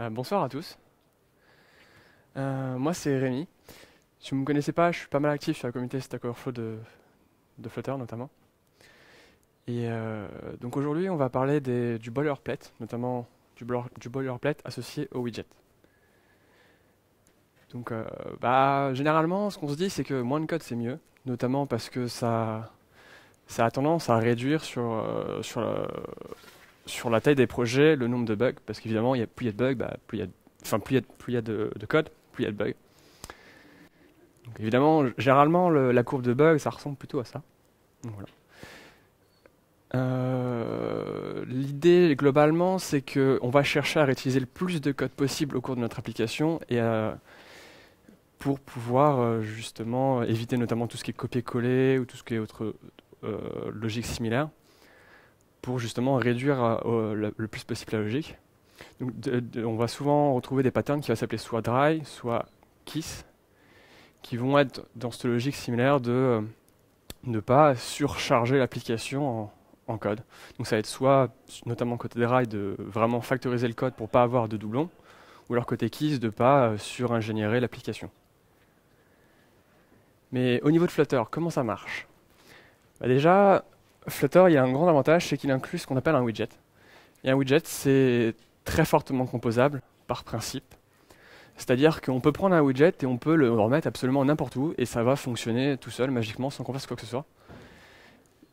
Euh, bonsoir à tous. Euh, moi, c'est Rémi. Si vous ne me connaissez pas, je suis pas mal actif sur la communauté Stack Overflow de, de Flutter notamment. Et euh, donc aujourd'hui, on va parler du boilerplate, notamment du, boiler- du boilerplate associé au widget. Donc, bah, généralement, ce qu'on se dit, c'est que moins de code, c'est mieux, notamment parce que ça, a tendance à réduire sur, sur, sur la taille des projets le nombre de bugs, parce qu'évidemment, plus il y a de bugs, bah, plus il y a, plus de, de code, plus il y a de bugs. Donc, évidemment, généralement, le- la courbe de bugs, ça ressemble plutôt à ça. Voilà. Euh, L'idée globalement, c'est qu'on va chercher à réutiliser le plus de code possible au cours de notre application et pour pouvoir euh, justement éviter notamment tout ce qui est copier-coller ou tout ce qui est autre euh, logique similaire pour justement réduire euh, le, plus possible la logique. On va souvent retrouver des patterns qui vont s'appeler soit dry, soit kiss, qui vont être dans cette logique similaire de euh, ne pas surcharger l'application en, code. Donc ça va être soit, notamment côté dry, de vraiment factoriser le code pour pas avoir de doublons, ou alors côté kiss, de pas euh, suringénierer l'application. Mais au niveau de Flutter, comment ça marche? Bah Déjà, Flutter, il y a un grand avantage, c'est qu'il inclut ce qu'on appelle un widget. Et un widget, c'est très fortement composable, par principe. C'est-à-dire qu'on peut prendre un widget et on peut le remettre absolument n'importe où, et ça va fonctionner tout seul, magiquement, sans qu'on fasse quoi que ce soit.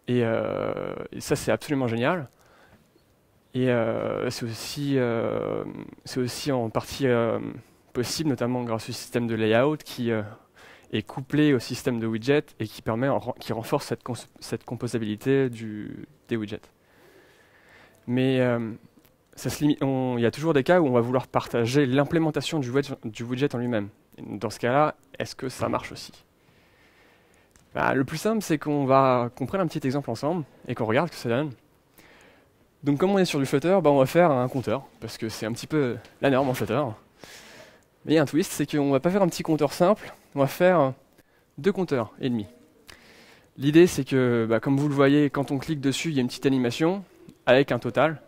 Et, euh, ça, c'est absolument génial. Et euh, c'est aussi, euh, c'est aussi en partie possible, notamment grâce au système de layout qui est couplé au système de widget et qui permet, qui renforce cette, cette composabilité du, des widgets. Mais euh, il y a toujours des cas où on va vouloir partager l'implémentation du, widget- du widget en lui-même. Dans ce cas-là, est-ce que ça marche aussi? Bah, Le plus simple, c'est qu'on va qu'on prenne un petit exemple ensemble et qu'on regarde ce que ça donne. Donc comme on est sur du Flutter, bah, on va faire un compteur, parce que c'est un petit peu la norme en Flutter. Mais il y a un twist, c'est qu'on va pas faire un petit compteur simple, on va faire deux compteurs et demi. L'idée c'est que, bah, comme vous le voyez, quand on clique dessus, il y a une petite animation avec un total.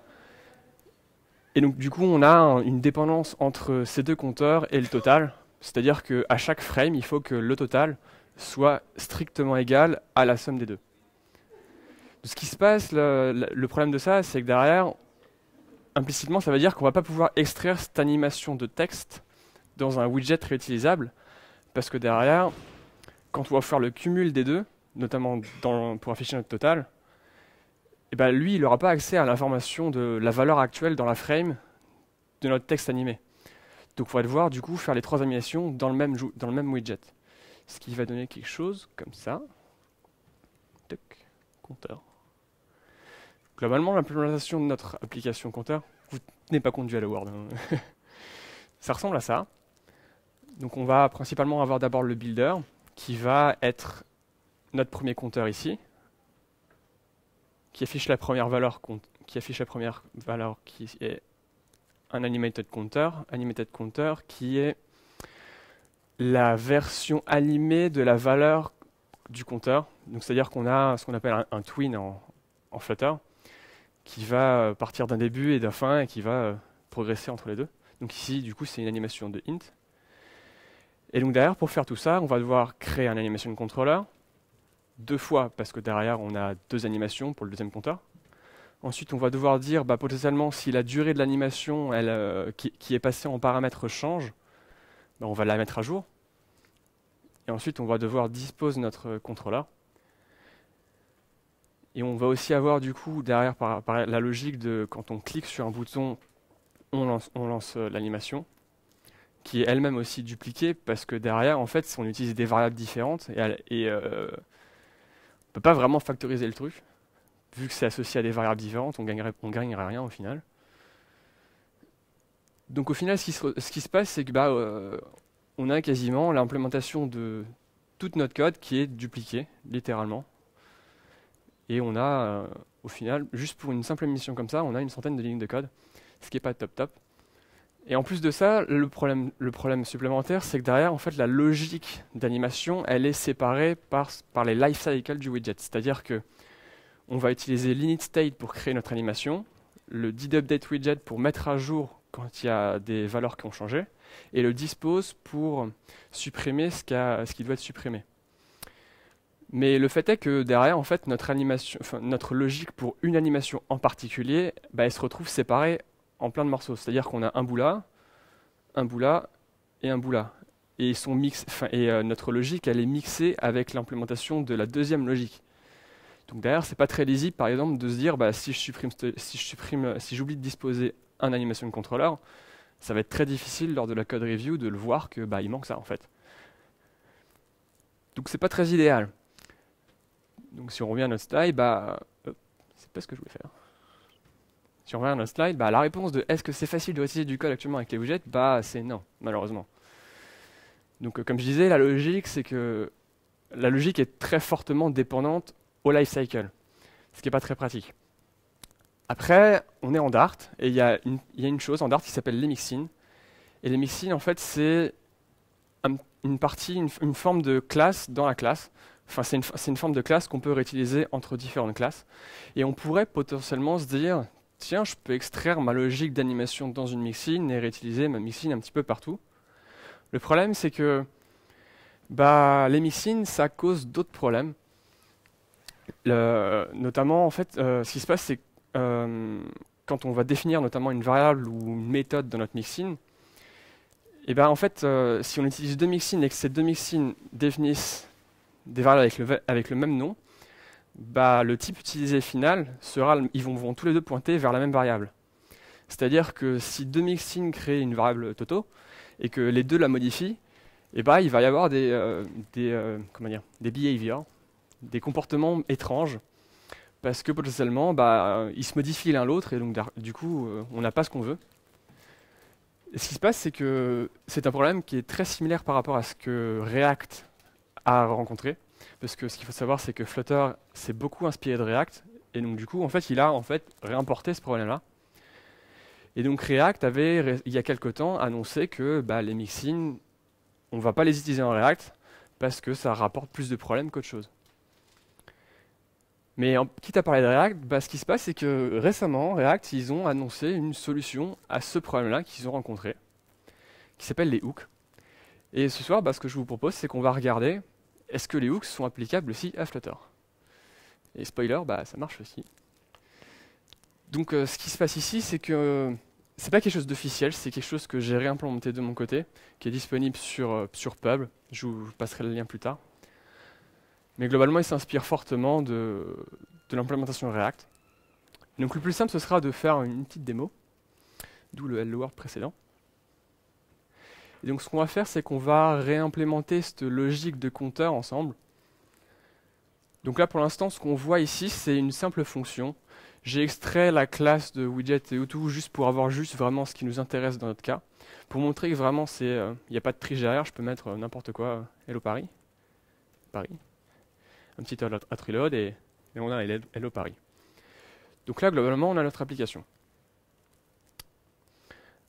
Et donc du coup, on a un- une dépendance entre ces deux compteurs et le total. C'est-à-dire qu'à chaque frame, il faut que le total soit strictement égal à la somme des deux. Ce qui se passe, le, le- problème de ça, c'est que derrière, implicitement, ça veut dire qu'on va pas pouvoir extraire cette animation de texte dans un widget réutilisable, parce que derrière, quand on va faire le cumul des deux, notamment pour afficher notre total, eh ben lui, il n'aura pas accès à l'information de la valeur actuelle dans la frame de notre texte animé. Donc on va devoir du coup faire les trois animations dans le même, widget. Ce qui va donner quelque chose comme ça. Compteur. Globalement, l'implémentation de notre application compteur, vous tenez pas compte du Hello World. ça ressemble à ça. Donc on va principalement avoir d'abord le builder, qui va être notre premier compteur ici, qui affiche la première valeur, qui affiche la première valeur qui est un animated counter, animated counter qui est la version animée de la valeur du compteur. Donc c'est-à-dire qu'on a ce qu'on appelle un, un twin en, en Flutter qui va euh, partir d'un début et d'un fin et qui va euh, progresser entre les deux. Donc ici, du coup, c'est une animation de int. Et donc derrière, pour faire tout ça, on va devoir créer un animation controller deux fois parce que derrière, on a deux animations pour le deuxième compteur. Ensuite, on va devoir dire bah, potentiellement si la durée de l'animation euh, qui, est passée en paramètre change, bah, on va la mettre à jour. Et ensuite, on va devoir dispose notre contrôleur. Et on va aussi avoir du coup derrière par, la logique de quand on clique sur un bouton, on lance, on lance euh, l'animation, qui est elle-même aussi dupliquée parce que derrière, en fait, on utilise des variables différentes et, elle- et euh, on peut pas vraiment factoriser le truc. Vu que c'est associé à des variables différentes, on gagnerait, on gagnerait rien au final. Donc au final, ce qui se, ce qui se passe, c'est que bah, euh, on a quasiment l'implémentation de toute notre code qui est dupliquée, littéralement. Et on a, euh, au final, juste pour une simple émission comme ça, on a une centaine de lignes de code, ce qui n'est pas top top. Et en plus de ça, le problème, supplémentaire, c'est que derrière, en fait, la logique d'animation, elle est séparée par, les life cycles du widget. C'est-à-dire que on va utiliser l'init state pour créer notre animation, le did update widget pour mettre à jour quand il y a des valeurs qui ont changé, et le dispose pour supprimer ce, qui doit être supprimé. Mais le fait est que derrière, en fait, notre logique pour une animation en particulier, bah, elle se retrouve séparée en plein de morceaux. C'est-à-dire qu'on a un bout là, un bout là et un bout là. Et, mix, et euh, notre logique, elle est mixée avec l'implémentation de la deuxième logique. Donc derrière, c'est pas très lisible, par exemple, de se dire, bah, si je supprime, si j'oublie de disposer un animation de contrôleur, ça va être très difficile lors de la code review de le voir que bah, il manque ça en fait. Donc c'est pas très idéal. Donc si on revient à notre slide, bah, euh, c'est pas ce que je voulais faire. Si on revient à notre slide, la réponse de est-ce que c'est facile de réutiliser du code actuellement avec les widgets, bah c'est non, malheureusement. Donc euh, comme je disais, la logique c'est que la logique est très fortement dépendante au lifecycle, ce qui n'est pas très pratique. Après, on est en Dart, et il y, a une chose en Dart qui s'appelle les mixins. Et les mixins, en fait, c'est une partie, une, forme de classe dans la classe. Enfin, c'est une, forme de classe qu'on peut réutiliser entre différentes classes. Et on pourrait potentiellement se dire, tiens, je peux extraire ma logique d'animation dans une mixin et réutiliser ma mixin un petit peu partout. Le problème, c'est que bah, les mixins, ça cause d'autres problèmes. notamment, en fait, euh, ce qui se passe, c'est euh, quand on va définir notamment une variable ou une méthode dans notre mixin, et eh ben en fait, euh, si on utilise deux mixins et que ces deux mixins définissent des variables avec le, avec le même nom, bah, le type utilisé final sera, ils vont, tous les deux pointer vers la même variable. C'est-à-dire que si deux mixins créent une variable Toto et que les deux la modifient, eh ben, il va y avoir des, euh, des, comment dire, des behaviors, des comportements étranges parce que potentiellement, bah, ils se modifient l'un l'autre et donc du coup, euh, on n'a pas ce qu'on veut. ce qui se passe, c'est que c'est un problème qui est très similaire par rapport à ce que React a rencontré, parce que ce qu'il faut savoir, c'est que Flutter s'est beaucoup inspiré de React, et donc du coup, en fait, il a en fait réimporté ce problème-là. Et donc React avait, il y a quelque temps, annoncé que bah, les mixins, on ne va pas les utiliser en React, parce que ça rapporte plus de problèmes qu'autre chose. Mais quitte à parler de React, bah, ce qui se passe, c'est que récemment, React, ils ont annoncé une solution à ce problème-là qu'ils ont rencontré, qui s'appelle les hooks. Et ce soir, bah, ce que je vous propose, c'est qu'on va regarder est-ce que les hooks sont applicables aussi à Flutter? Et spoiler, bah, ça marche aussi. Donc euh, ce qui se passe ici, c'est que c'est pas quelque chose d'officiel, c'est quelque chose que j'ai réimplémenté de mon côté, qui est disponible sur, euh, sur Pub. Je vous passerai le lien plus tard. Mais globalement, il s'inspire fortement de, l'implémentation React. Donc le plus simple, ce sera de faire une petite démo, d'où le Hello World précédent. Et donc ce qu'on va faire, c'est qu'on va réimplémenter cette logique de compteur ensemble. Donc là, pour l'instant, ce qu'on voit ici, c'est une simple fonction. J'ai extrait la classe de widget et tout juste pour avoir juste vraiment ce qui nous intéresse dans notre cas. Pour montrer que vraiment, il n'y euh, a pas de triche derrière, je peux mettre euh, n'importe quoi. Euh, Hello Paris. Paris un petit reload et, et on a Hello Paris. Donc là, globalement, on a notre application.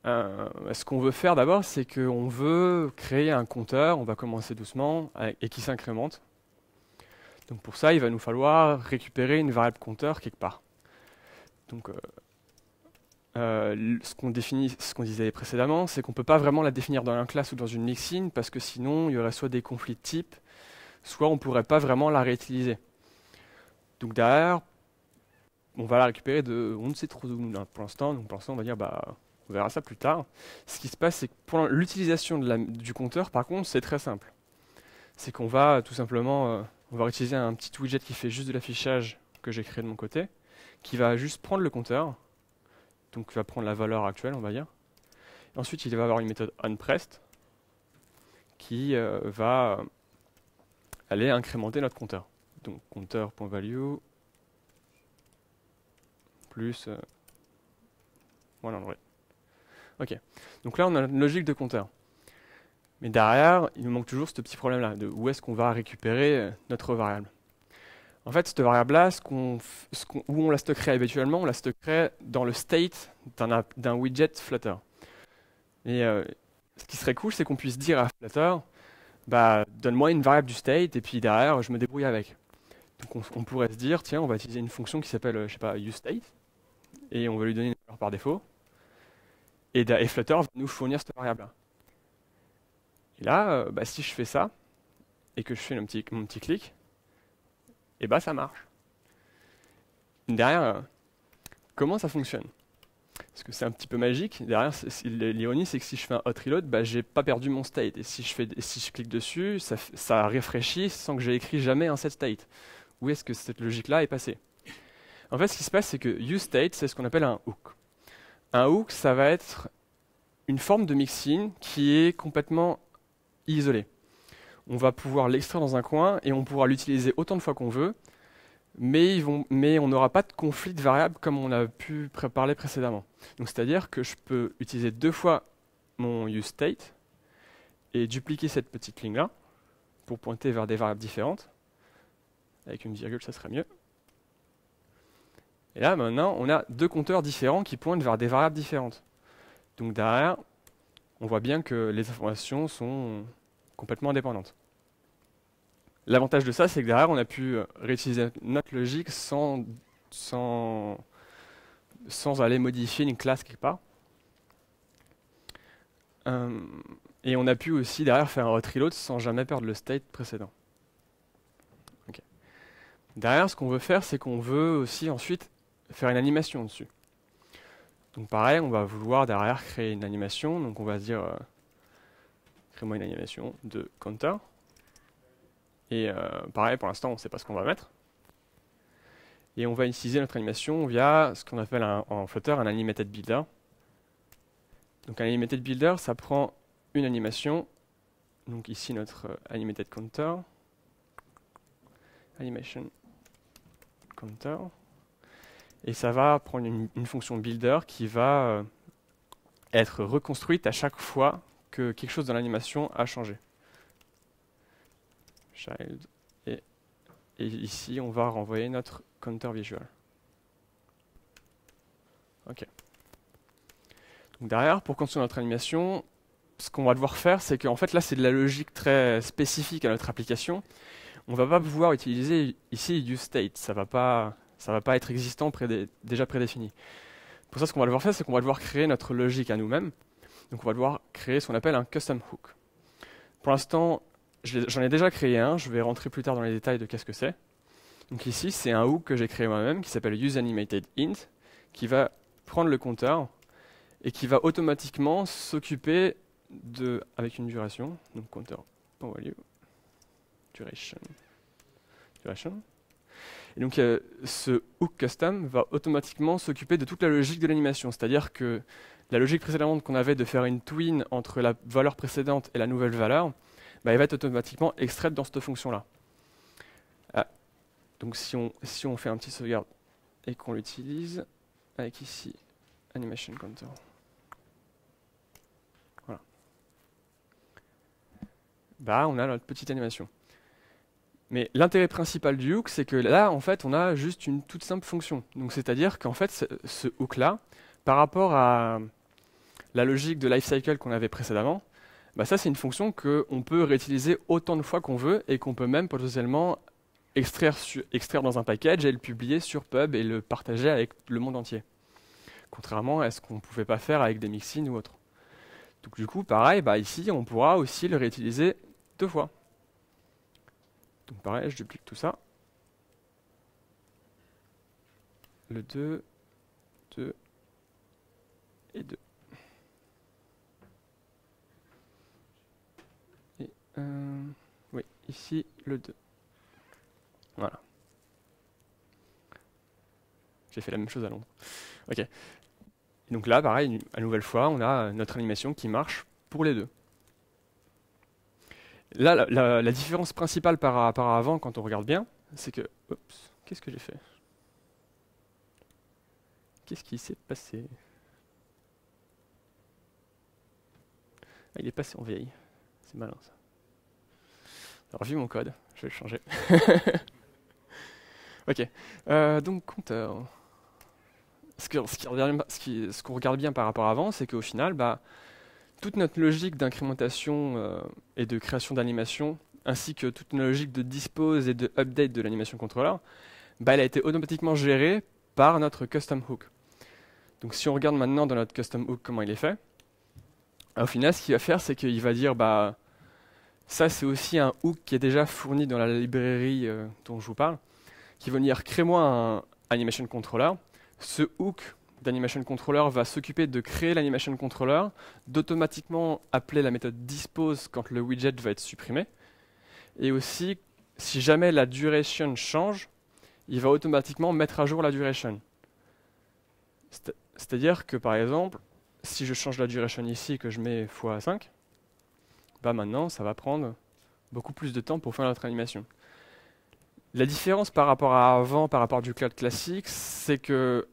Euh, ce qu'on veut faire d'abord, c'est qu'on veut créer un compteur, on va commencer doucement, et qui s'incrémente. Donc pour ça, il va nous falloir récupérer une variable compteur quelque part. Donc euh, euh, ce qu'on disait précédemment, c'est qu'on ne peut pas vraiment la définir dans une classe ou dans une mixine, parce que sinon, il y aurait soit des conflits de type, soit on ne pourrait pas vraiment la réutiliser. Donc derrière, on va la récupérer de on ne sait trop d'où pour l'instant, pour l'instant on va dire bah on verra ça plus tard. Ce qui se passe c'est que pour l'utilisation du compteur par contre c'est très simple. C'est qu'on va tout simplement euh, on va utiliser un petit widget qui fait juste de l'affichage que j'ai créé de mon côté, qui va juste prendre le compteur, donc il va prendre la valeur actuelle on va dire. ensuite il va avoir une méthode onPressed qui euh, va aller incrémenter notre compteur. Donc compteur.value plus euh, Ok. Donc là, on a une logique de compteur. Mais derrière, il nous manque toujours ce petit problème-là, de où est-ce qu'on va récupérer euh, notre variable. En fait, cette variable-là, où on la stockerait habituellement, on la stockerait dans le state d'un widget Flutter. Et euh, ce qui serait cool, c'est qu'on puisse dire à Flutter, bah, donne-moi une variable du state et puis derrière, je me débrouille avec. Donc on, pourrait se dire, tiens, on va utiliser une fonction qui s'appelle, je sais pas, useState et on va lui donner une valeur par défaut. Et, Flutter va nous fournir cette variable-là. Et là, euh, bah, si je fais ça, et que je fais mon petit, clic, et bah ça marche. Derrière, euh, comment ça fonctionne? Parce que c'est un petit peu magique. Derrière, l'ironie, c'est que si je fais un hot reload, bah, j'ai pas perdu mon state. Et si je, fais, si je clique dessus, ça, ça réfléchit sans que j'ai écrit jamais un set state. Où est-ce que cette logique-là est passée? En fait, ce qui se passe, c'est que useState, c'est ce qu'on appelle un hook. Un hook, ça va être une forme de mixin qui est complètement isolée. On va pouvoir l'extraire dans un coin et on pourra l'utiliser autant de fois qu'on veut, mais, on n'aura pas de conflit de variables comme on a pu parler précédemment. C'est-à-dire que je peux utiliser deux fois mon useState et dupliquer cette petite ligne-là pour pointer vers des variables différentes. Avec une virgule, ça serait mieux. Et là, maintenant, on a deux compteurs différents qui pointent vers des variables différentes. Donc derrière, on voit bien que les informations sont complètement indépendantes. L'avantage de ça, c'est que derrière, on a pu réutiliser notre logique sans, sans, sans aller modifier une classe quelque part. Euh, et on a pu aussi derrière faire un reload sans jamais perdre le state précédent. Derrière, ce qu'on veut faire, c'est qu'on veut aussi ensuite faire une animation dessus. Donc pareil, on va vouloir derrière créer une animation. Donc on va dire, euh, crée-moi une animation de counter. Et euh, pareil, pour l'instant, on ne sait pas ce qu'on va mettre. Et on va utiliser notre animation via ce qu'on appelle en Flutter un animated builder. Donc un animated builder, ça prend une animation. Donc ici notre euh, animated counter. Animation counter. Et ça va prendre une, fonction builder qui va euh, être reconstruite à chaque fois que quelque chose dans l'animation a changé. Child. Et, ici, on va renvoyer notre counter visual. Ok. Donc derrière, pour construire notre animation, ce qu'on va devoir faire, c'est qu'en fait là, c'est de la logique très spécifique à notre application on va pas pouvoir utiliser ici useState. Ça va pas, ça va pas être existant déjà prédéfini. Pour ça, ce qu'on va devoir faire, c'est qu'on va devoir créer notre logique à nous-mêmes. Donc on va devoir créer ce qu'on appelle un custom hook. Pour l'instant, j'en ai déjà créé un. Je vais rentrer plus tard dans les détails de qu'est-ce que c'est. Donc ici, c'est un hook que j'ai créé moi-même qui s'appelle useAnimatedInt, qui va prendre le compteur et qui va automatiquement s'occuper de, avec une duration, donc compteur value, duration. duration. Et donc euh, ce hook custom va automatiquement s'occuper de toute la logique de l'animation, c'est-à-dire que la logique précédente qu'on avait de faire une twin entre la valeur précédente et la nouvelle valeur, bah, elle va être automatiquement extraite dans cette fonction-là. Ah. Donc si on, fait un petit sauvegarde et qu'on l'utilise, avec ici animation counter. Voilà. Bah, on a notre petite animation. Mais l'intérêt principal du hook, c'est que là, en fait, on a juste une toute simple fonction. Donc, c'est-à-dire qu'en fait, ce, hook-là, par rapport à la logique de lifecycle qu'on avait précédemment, bah ça, c'est une fonction qu'on peut réutiliser autant de fois qu'on veut et qu'on peut même potentiellement extraire, dans un package et le publier sur pub et le partager avec le monde entier. Contrairement à ce qu'on ne pouvait pas faire avec des mixins ou autres. Donc du coup, pareil, bah ici, on pourra aussi le réutiliser deux fois. Donc pareil, je duplique tout ça. Le 2, 2 et 2. Et euh, oui, ici le 2. Voilà. J'ai fait la même chose à Londres. Ok. donc là, pareil, à nouvelle fois, on a notre animation qui marche pour les deux. Là, la, différence principale par à avant, quand on regarde bien, c'est que... Oups, qu'est-ce que j'ai fait? Qu'est-ce qui s'est passé? Ah, Il est passé en vieille. C'est malin ça. Alors, vu mon code, je vais le changer. ok. Euh, donc, compteur. Ce qu'on ce regarde bien par rapport à avant, c'est qu'au final, bah, toute notre logique d'incrémentation euh, et de création d'animation, ainsi que toute notre logique de dispose et de update de l'animation contrôleur, bah, elle a été automatiquement gérée par notre custom hook. Donc si on regarde maintenant dans notre custom hook comment il est fait, au final, ce qu'il va faire, c'est qu'il va dire, bah, ça c'est aussi un hook qui est déjà fourni dans la librairie euh, dont je vous parle, qui va dire, crée-moi un animation controller. Ce hook d'animation controller va s'occuper de créer l'animation controller, d'automatiquement appeler la méthode dispose quand le widget va être supprimé, et aussi, si jamais la duration change, il va automatiquement mettre à jour la duration. C'est-à-dire que par exemple, si je change la duration ici que je mets x5, bah maintenant ça va prendre beaucoup plus de temps pour faire notre animation. La différence par rapport à avant, par rapport du cloud classique, c'est que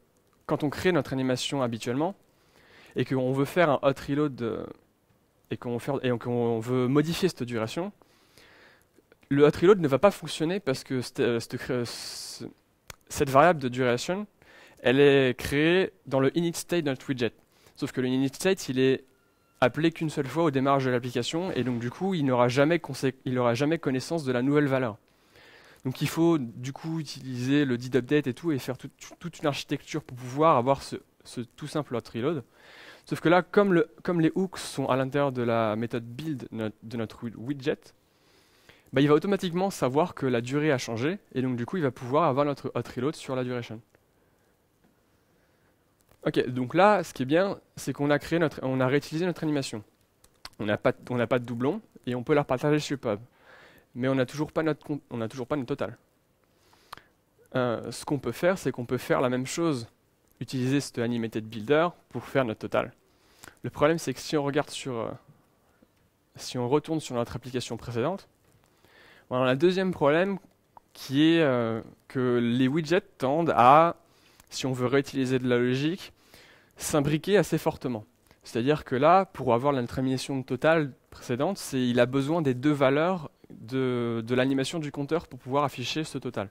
quand on crée notre animation habituellement et qu'on veut faire un hot reload euh, et qu'on veut modifier cette duration, le hot reload ne va pas fonctionner parce que euh, cette variable de duration, elle est créée dans le init state de notre widget. Sauf que le init state, il est appelé qu'une seule fois au démarrage de l'application et donc du coup, il n'aura jamais, jamais connaissance de la nouvelle valeur. Donc il faut du coup utiliser le did update et tout et faire toute une architecture pour pouvoir avoir ce, tout simple hot reload. Sauf que là, comme, le, comme les hooks sont à l'intérieur de la méthode build de notre widget, bah, il va automatiquement savoir que la durée a changé, et donc du coup, il va pouvoir avoir notre hot reload sur la duration. Ok, donc là, ce qui est bien, c'est qu'on a notre, on a réutilisé notre animation. On n'a pas, de doublon, et on peut la partager sur Pub. Mais on n'a toujours pas notre, on toujours pas notre total. Euh, ce qu'on peut faire, c'est qu'on peut faire la même chose, utiliser ce animated builder pour faire notre total. Le problème, c'est que si on regarde sur, euh, si on retourne sur notre application précédente, on a un deuxième problème qui est euh, que les widgets tendent à, si on veut réutiliser de la logique, s'imbriquer assez fortement. C'est-à-dire que là, pour avoir l'animation totale précédente, il a besoin des deux valeurs de, l'animation du compteur pour pouvoir afficher ce total.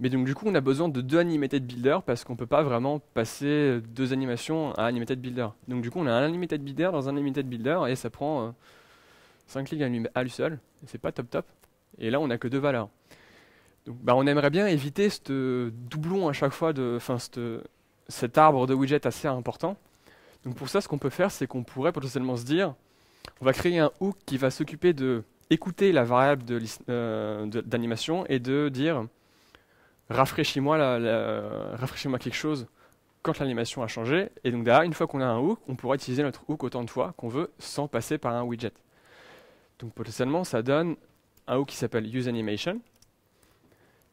Mais donc du coup, on a besoin de deux animated builder parce qu'on ne peut pas vraiment passer deux animations à animated builder. Donc du coup, on a un animated builder dans un animated builder et ça prend 5 euh, clics à lui seul c'est pas top top. Et là, on n'a que deux valeurs. Donc, bah, on aimerait bien éviter ce doublon à chaque fois, de, cet arbre de widget assez important. Donc pour ça, ce qu'on peut faire, c'est qu'on pourrait potentiellement se dire, on va créer un hook qui va s'occuper de écouter la variable euh, d'animation et de dire, rafraîchis-moi rafraîchis quelque chose quand l'animation a changé. Et donc derrière, une fois qu'on a un hook, on pourra utiliser notre hook autant de fois qu'on veut sans passer par un widget. Donc potentiellement, ça donne un hook qui s'appelle useAnimation.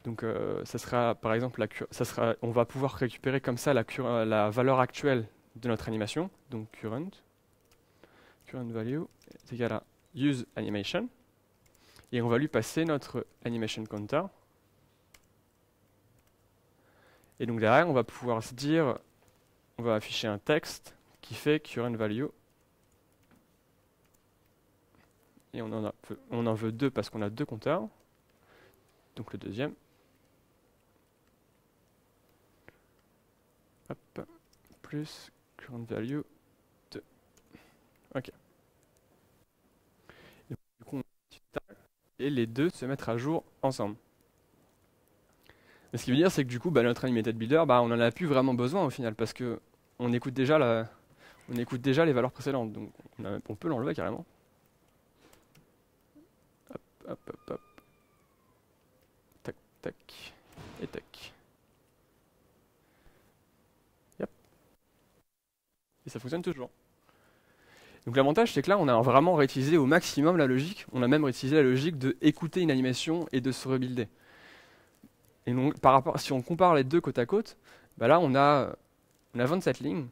Donc euh, ça sera par exemple, ça on va pouvoir récupérer comme ça la, la, valeur actuelle de notre animation, donc current, current value est égal à useAnimation, et on va lui passer notre animation counter. Et donc derrière, on va pouvoir se dire, on va afficher un texte qui fait current value et on en, a, on en veut deux parce qu'on a deux compteurs. Donc le deuxième. Hop, plus current value 2. Ok. Et, du coup, et les deux se mettre à jour ensemble. Ce qui veut dire, c'est que du coup, bah, notre animated builder, bah, on n'en a plus vraiment besoin au final, parce que on écoute déjà, on les valeurs précédentes, donc on peut l'enlever carrément. Hop, hop, hop. Tac, tac. Et tac. Et ça fonctionne toujours. Donc l'avantage, c'est que là, on a vraiment réutilisé au maximum la logique. On a même réutilisé la logique de écouter une animation et de se rebuilder. Et donc, par rapport, si on compare les deux côte à côte, bah là, on a, on a 27 lignes,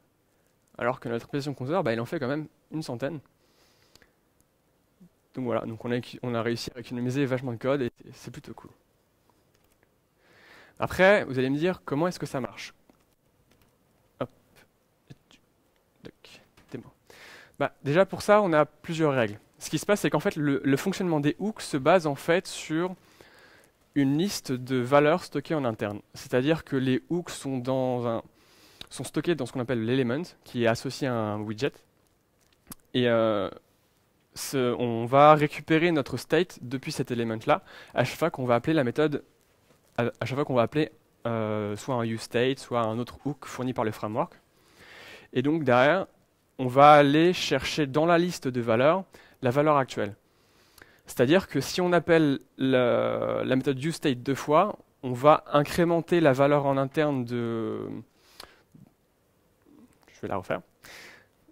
alors que notre précision compteur, bah, il en fait quand même une centaine. Donc voilà, donc on a, réussi à économiser vachement de code et c'est plutôt cool. Après, vous allez me dire comment est-ce que ça marche? Hop. Bah, déjà pour ça, on a plusieurs règles. Ce qui se passe, c'est qu'en fait, le, fonctionnement des hooks se base en fait sur une liste de valeurs stockées en interne. C'est-à-dire que les hooks sont, stockés dans ce qu'on appelle l'element, qui est associé à un widget. Et euh, on va récupérer notre state depuis cet élément-là à chaque fois qu'on va appeler la méthode, à, chaque fois qu'on va appeler euh, soit un useState, soit un autre hook fourni par le framework. Et donc derrière, on va aller chercher dans la liste de valeurs la valeur actuelle. C'est-à-dire que si on appelle la, méthode useState deux fois, on va incrémenter la valeur en interne de... Je vais la refaire.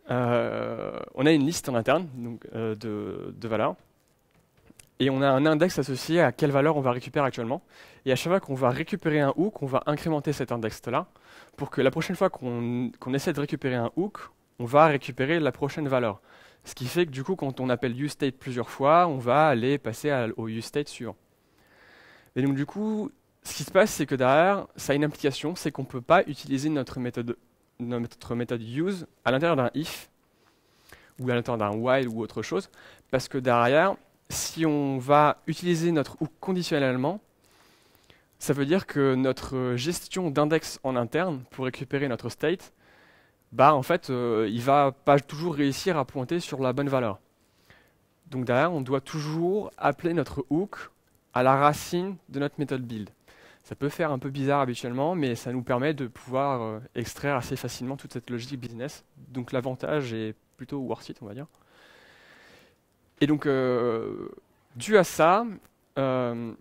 Euh, on a une liste en interne euh, de, valeurs et on a un index associé à quelle valeur on va récupérer actuellement. Et à chaque fois qu'on va récupérer un hook, on va incrémenter cet index-là pour que la prochaine fois qu'on essaie de récupérer un hook, on va récupérer la prochaine valeur. Ce qui fait que du coup, quand on appelle useState plusieurs fois, on va aller passer au useState suivant. Et donc du coup, ce qui se passe, c'est que derrière, ça a une implication, c'est qu'on ne peut pas utiliser notre méthode, notre méthode use à l'intérieur d'un if, ou à l'intérieur d'un while ou autre chose, parce que derrière, si on va utiliser notre hook conditionnellement, ça veut dire que notre gestion d'index en interne pour récupérer notre state bah en fait, euh, il va pas toujours réussir à pointer sur la bonne valeur. Donc derrière, on doit toujours appeler notre hook à la racine de notre méthode build. Ça peut faire un peu bizarre habituellement, mais ça nous permet de pouvoir euh, extraire assez facilement toute cette logique business. Donc l'avantage est plutôt worth it, on va dire. Et donc, euh, dû à ça, on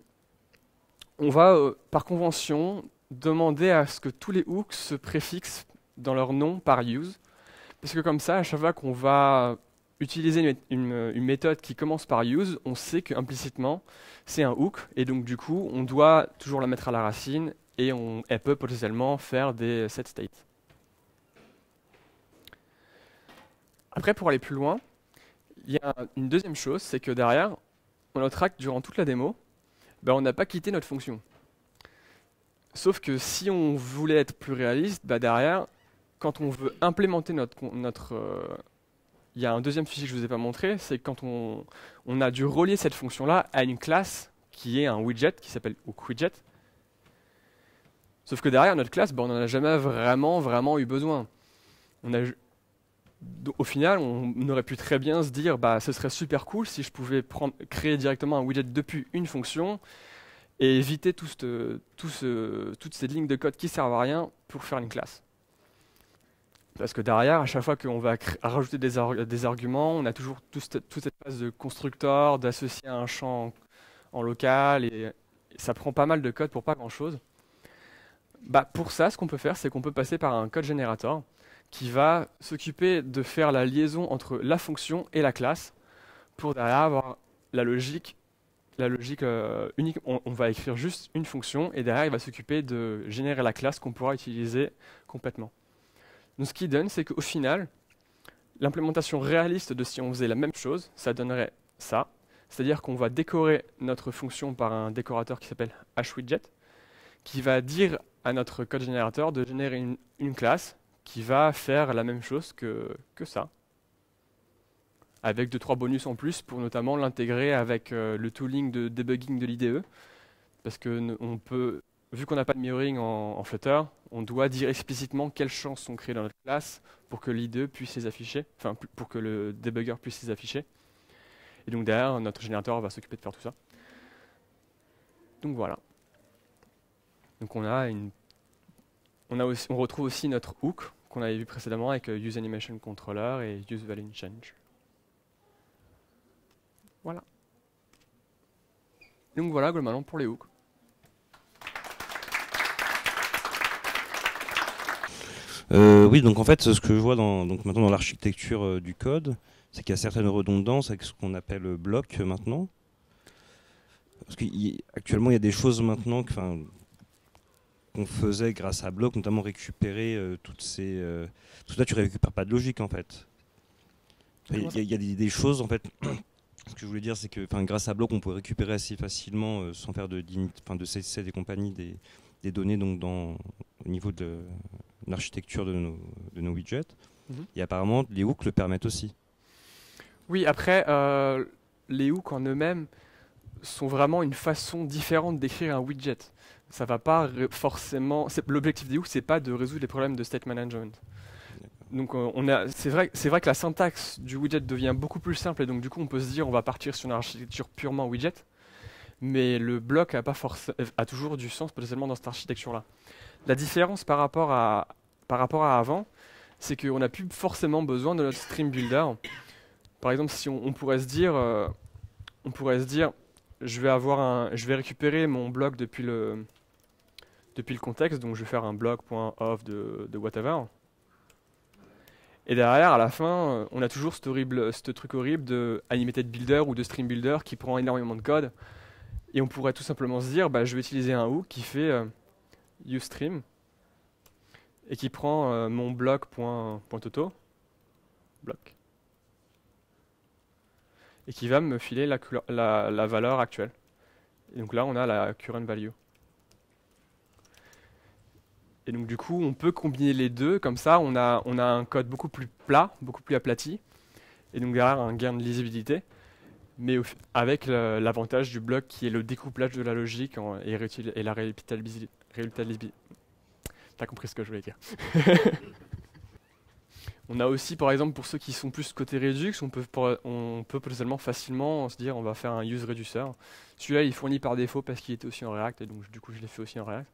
va, par convention, demander à ce que tous les hooks se préfixent dans leur nom par use. Parce que comme ça, à chaque fois qu'on va utiliser une, méthode qui commence par use, on sait qu'implicitement, c'est un hook. Et donc, du coup, on doit toujours la mettre à la racine et on, elle peut potentiellement faire des set states. Après, pour aller plus loin, il y a une deuxième chose, c'est que derrière, on notera que durant toute la démo, ben, on n'a pas quitté notre fonction. Sauf que si on voulait être plus réaliste, ben derrière, quand on veut implémenter notre... notre euh, il y a un deuxième fichier que je ne vous ai pas montré, c'est quand on, on, a dû relier cette fonction-là à une classe qui est un widget qui s'appelle widget. Sauf que derrière notre classe, ben, on n'en a jamais vraiment, vraiment eu besoin. Au final, on aurait pu très bien se dire, bah, ce serait super cool si je pouvais prendre, créer directement un widget depuis une fonction et éviter tout ce, tout ce, toutes ces lignes de code qui servent à rien pour faire une classe. Parce que derrière, à chaque fois qu'on va rajouter des, arguments, on a toujours toute cette phase de constructeur, d'associer un champ en, local, et, ça prend pas mal de code pour pas grand-chose. Bah, pour ça, ce qu'on peut faire, c'est qu'on peut passer par un code générateur qui va s'occuper de faire la liaison entre la fonction et la classe pour derrière avoir la logique, la logique euh, unique. On, va écrire juste une fonction et derrière, il va s'occuper de générer la classe qu'on pourra utiliser complètement. Donc ce qu'il donne, c'est qu'au final, l'implémentation réaliste de si on faisait la même chose, ça donnerait ça. C'est-à-dire qu'on va décorer notre fonction par un décorateur qui s'appelle hWidget, qui va dire à notre code générateur de générer une, classe qui va faire la même chose que, ça. Avec deux trois bonus en plus pour notamment l'intégrer avec euh, le tooling de debugging de l'IDE. Parce que on peut vu qu'on n'a pas de mirroring en, Flutter, on doit dire explicitement quelles champs sont créés dans notre classe pour que l'IDE puisse les afficher, enfin pour que le debugger puisse les afficher. Et donc derrière, notre générateur va s'occuper de faire tout ça. Donc voilà. Donc on a une, on a aussi, on retrouve aussi notre hook qu'on avait vu précédemment avec euh, Use Animation Controller et Use Value Change. Voilà. Donc voilà globalement pour les hooks. Euh, oui, donc en fait, ce que je vois donc maintenant dans l'architecture euh, du code, c'est qu'il y a certaines redondances avec ce qu'on appelle bloc maintenant. Parce qu'actuellement, il y a des choses maintenant qu'on faisait grâce à bloc, notamment récupérer euh, toutes ces. tout ça, tu récupères pas de logique en fait. Il y, a, des, choses en fait. ce que je voulais dire, c'est que grâce à bloc, on peut récupérer assez facilement, sans faire de, de CSS et compagnie, des, des données donc dans, au niveau de l'architecture de nos, de nos widgets. Mhm. Et apparemment, les hooks le permettent aussi. Oui, après, euh, les hooks en eux-mêmes sont vraiment une façon différente d'écrire un widget. Ça va pas forcément. L'objectif des hooks, c'est pas de résoudre les problèmes de state management. Donc euh, on a, c'est vrai, c'est vrai que la syntaxe du widget devient beaucoup plus simple et donc du coup on peut se dire on va partir sur une architecture purement widget mais le bloc a, a toujours du sens potentiellement dans cette architecture-là. La différence par rapport à, avant, c'est qu'on n'a plus forcément besoin de notre stream builder. Par exemple, si on, pourrait se dire, euh, on pourrait se dire, je vais récupérer mon bloc depuis le, contexte, donc je vais faire un bloc.off de, de whatever. Et derrière, à la fin, euh, on a toujours ce truc horrible de animated builder ou de stream builder qui prend énormément de code. Et on pourrait tout simplement se dire, bah, je vais utiliser un hook qui fait euh, uStream et qui prend euh, mon bloc.toto bloc et qui va me filer la, la, valeur actuelle. Et donc là, on a la current value. Et donc du coup, on peut combiner les deux, comme ça, on a, on a un code beaucoup plus plat, beaucoup plus aplati, et donc derrière un gain de lisibilité, mais avec l'avantage du bloc qui est le découplage de la logique et, et, la réutilisabilité. T'as compris ce que je voulais dire. on a aussi, par exemple, pour ceux qui sont plus côté Redux, on peut, on facilement se dire on va faire un use reducer. Celui-là, il est fourni par défaut parce qu'il était aussi en React, et donc du coup, je l'ai fait aussi en React.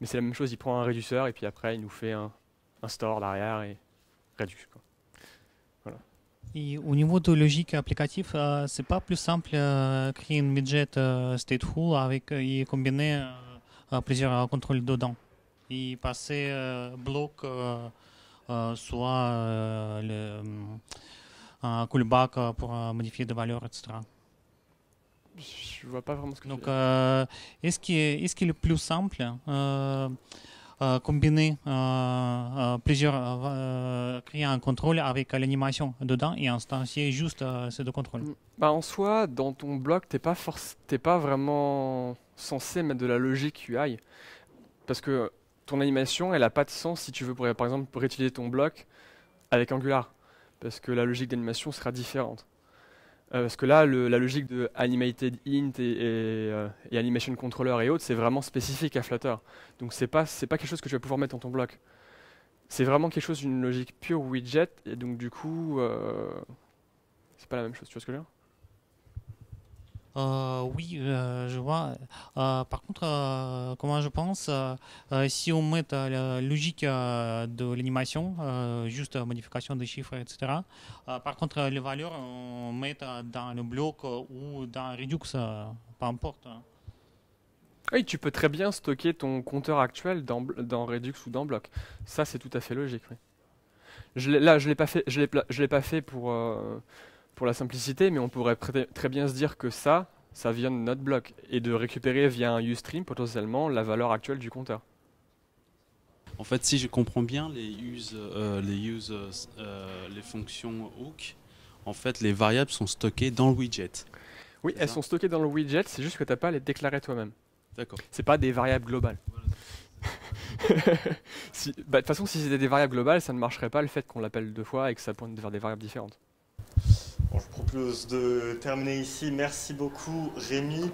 Mais c'est la même chose, il prend un réduceur et puis après, il nous fait un, store derrière et. Quoi. Et au niveau de logique applicative, euh, c'est pas plus simple euh, créer une widget euh, stateful avec et combiner plusieurs contrôles dedans et passer bloc soit le un callback pour modifier des valeurs, etc. Je vois pas vraiment ce que Donc, euh, est-ce qu'il est, est, qu est, le plus simple euh, combiner euh, plusieurs, créer un contrôle avec l'animation dedans et instancier juste ces deux contrôles mm. bah, En soi, dans ton bloc, tu n'es pas, pas vraiment censé mettre de la logique UI. Parce que ton animation, elle n'a pas de sens si tu veux, pour, par exemple, réutiliser ton bloc avec Angular. Parce que la logique d'animation sera différente. Euh, parce que là, la logique de animated int euh, et, animation controller et autres, c'est vraiment spécifique à Flutter. Donc c'est pas c'est pas quelque chose que tu vas pouvoir mettre dans ton bloc. C'est vraiment quelque chose d'une logique pure widget et donc du coup, euh, c'est pas la même chose. Tu vois ce que je veux dire? Euh, oui, euh, je vois. Euh, par contre, comment je pense, si on met la logique de l'animation, juste modification des chiffres, etc. par contre, les valeurs, on met dans le bloc ou dans Redux, peu importe. Oui, tu peux très bien stocker ton compteur actuel dans, Redux ou dans Bloc. Ça, c'est tout à fait logique. Je là, je l'ai pas fait. Je l'ai pas fait pour pour la simplicité, mais on pourrait très bien se dire que ça, ça vient de notre bloc et de récupérer via un uStream potentiellement la valeur actuelle du compteur. En fait, si je comprends bien, les use, euh, les use, euh, les fonctions hook, en fait, les variables sont stockées dans le widget. Oui, elles sont stockées dans le widget, c'est juste que tu n'as pas à les déclarer toi-même. D'accord. C'est pas des variables globales. Bah, de toute façon, si c'était des variables globales, ça ne marcherait pas le fait qu'on l'appelle deux fois et que ça pointe vers des variables différentes propose de terminer ici. Merci beaucoup Rémi.